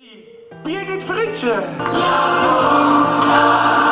Die Birgit Fritsche. Lass